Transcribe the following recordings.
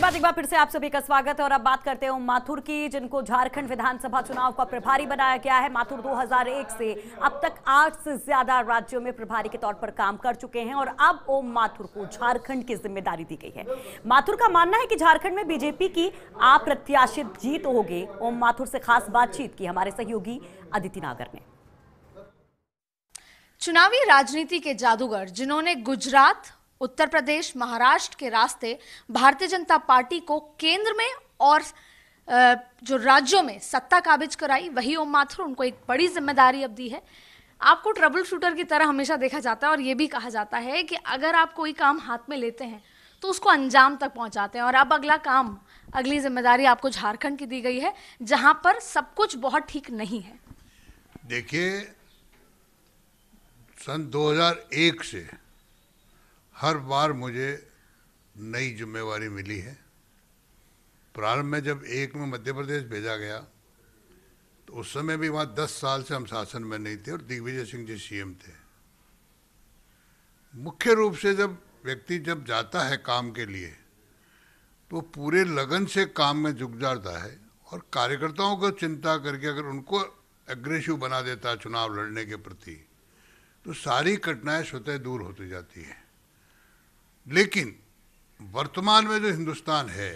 बात एक बार फिर से आप सभी का स्वागत है और अब बात करते हैं माथुर की, जिनको झारखंड विधानसभा चुनाव का प्रभारी बनाया गया है। माथुर 2001 से अब तक आठ से ज़्यादा राज्यों में प्रभारी के तौर पर काम कर चुके हैं और अब ओम माथुर को झारखंड की ज़िम्मेदारी दी गई है। माथुर का मानना है कि झारखंड में बीजेपी की अप्रत्याशित जीत होगी। ओम माथुर से खास बातचीत की हमारे सहयोगी अदिति नागर ने। चुनावी राजनीति के जादूगर, जिन्होंने गुजरात उत्तर प्रदेश, महाराष्ट्र के रास्ते भारतीय जनता पार्टी को केंद्र में और जो राज्यों में सत्ता काबिज कराई, वही ओम माथुर, उनको एक बड़ी ज़िम्मेदारी अब दी है। आपको ट्रबल शूटर की तरह हमेशा देखा जाता है और ये भी कहा जाता है कि अगर आप कोई काम हाथ में लेते हैं तो उसको अंजाम तक पहुंचाते हैं और अब अगला काम, अगली ज़िम्मेदारी आपको झारखंड की दी गई है, जहाँ पर सब कुछ बहुत ठीक नहीं है। देखिए, सन 2001 से हर बार मुझे नई जिम्मेवारी मिली है। प्रारंभ में जब एक में मध्य प्रदेश भेजा गया तो उस समय भी वहाँ दस साल से हम शासन में नहीं थे और दिग्विजय सिंह जी सीएम थे। मुख्य रूप से जब व्यक्ति जब जाता है काम के लिए तो पूरे लगन से काम में जुग जाता है और कार्यकर्ताओं को चिंता करके अगर उनको एग्रेसिव बना देता है चुनाव लड़ने के प्रति तो सारी घटनाएँ स्वतः दूर होती जाती है। लेकिन वर्तमान में जो हिंदुस्तान है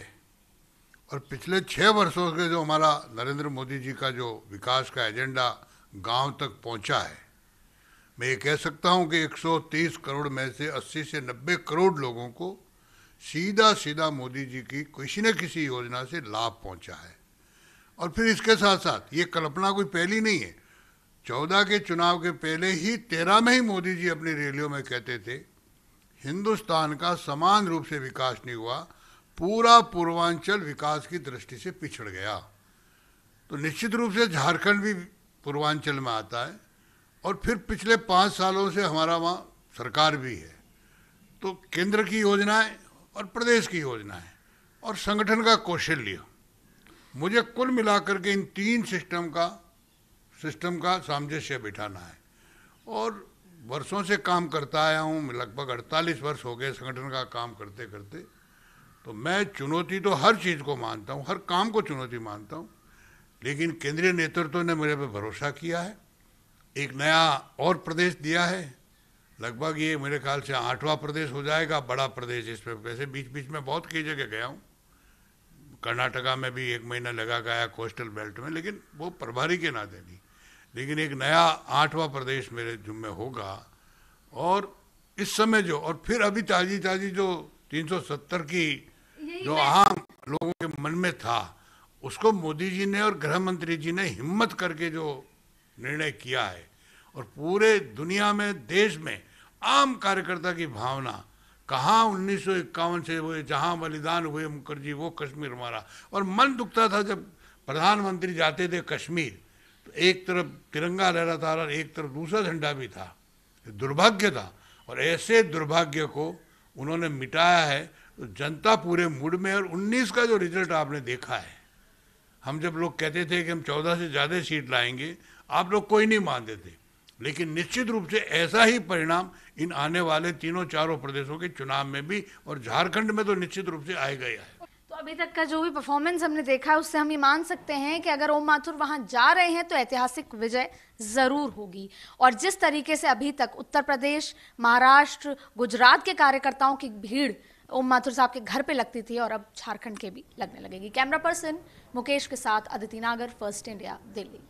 और पिछले छः वर्षों के जो हमारा नरेंद्र मोदी जी का जो विकास का एजेंडा गाँव तक पहुँचा है, मैं ये कह सकता हूँ कि 130 करोड़ में से 80 से 90 करोड़ लोगों को सीधा सीधा मोदी जी की किसी न किसी योजना से लाभ पहुँचा है। और फिर इसके साथ साथ ये कल्पना कोई पहली नहीं है। चौदह के चुनाव के पहले ही तेरह में ही मोदी जी अपनी रैलियों में कहते थे हिंदुस्तान का समान रूप से विकास नहीं हुआ, पूरा पूर्वांचल विकास की दृष्टि से पिछड़ गया। तो निश्चित रूप से झारखंड भी पूर्वांचल में आता है और फिर पिछले पाँच सालों से हमारा वहाँ सरकार भी है। तो केंद्र की योजनाएँ और प्रदेश की योजनाएँ और संगठन का कौशल्य, मुझे कुल मिलाकर के इन तीन सिस्टम का सिस्टम का सामंजस्य बिठाना है। और वर्षों से काम करता आया हूँ, लगभग 48 वर्ष हो गए संगठन का काम करते करते। तो मैं चुनौती तो हर चीज़ को मानता हूँ, हर काम को चुनौती मानता हूँ, लेकिन केंद्रीय नेतृत्व ने मेरे पे भरोसा किया है, एक नया और प्रदेश दिया है। लगभग ये मेरे ख्याल से आठवां प्रदेश हो जाएगा, बड़ा प्रदेश इसमें वैसे बीच बीच में बहुत कई जगह गया हूँ। कर्नाटका में भी एक महीना लगा गया कोस्टल बेल्ट में, लेकिन वो प्रभारी के नाते नहीं। लेकिन एक नया आठवां प्रदेश मेरे जुम्मे होगा। और इस समय जो और फिर अभी ताजी ताजी जो 370 की जो आम लोगों के मन में था उसको मोदी जी ने और गृह मंत्री जी ने हिम्मत करके जो निर्णय किया है और पूरे दुनिया में देश में आम कार्यकर्ता की भावना कहाँ उन्नीस सौ इक्यावन से हुए जहाँ बलिदान हुए मुखर्जी वो कश्मीर हमारा। और मन दुखता था जब प्रधानमंत्री जाते थे कश्मीर एक तरफ़ तिरंगा लहरा था और एक तरफ़ दूसरा झंडा भी था। दुर्भाग्य था। और ऐसे दुर्भाग्य को उन्होंने मिटाया है तो जनता पूरे मूड में और 19 का जो रिज़ल्ट आपने देखा है। हम जब लोग कहते थे कि हम 14 से ज़्यादा सीट लाएँगे, आप लोग कोई नहीं मानते थे लेकिन निश्चित रूप से ऐसा ही परिणाम इन आने वाले तीनों चारों प्रदेशों के चुनाव में भी और झारखंड में तो निश्चित रूप से आएगा ही अभी तक का जो भी परफॉर्मेंस हमने देखा उससे हम ये मान सकते हैं कि अगर ओम माथुर वहाँ जा रहे हैं तो ऐतिहासिक विजय ज़रूर होगी। और जिस तरीके से अभी तक उत्तर प्रदेश, महाराष्ट्र, गुजरात के कार्यकर्ताओं की भीड़ ओम माथुर साहब के घर पे लगती थी, और अब झारखंड के भी लगने लगेगी। कैमरा पर्सन मुकेश के साथ अदिति नागर फ़र्स्ट इंडिया दिल्ली।